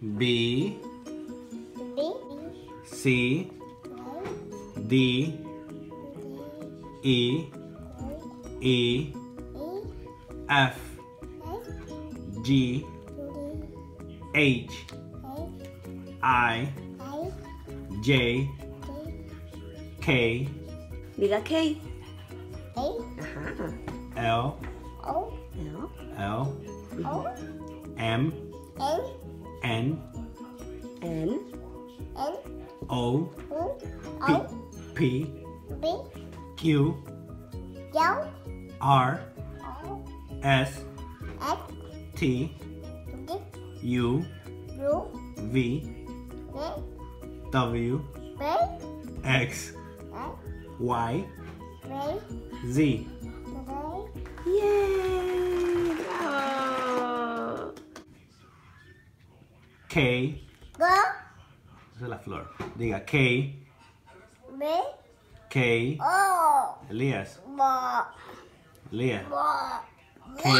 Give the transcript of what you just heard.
B, B, C, D, D, E, E, F, F, G, D, H, H, I, I, J, J, K, Diga K. A, Ajá. L, O, L. L, O, M, N, N, N. N, O, O, P, O, P, B, Q, Q, R, O, S, X, T, D, U, U, V, V, W, B, X, X, Y, V, Z. K, Go, esa es la flor. Diga K, B, K, O, Elías, Bo, Elías. Bo, K,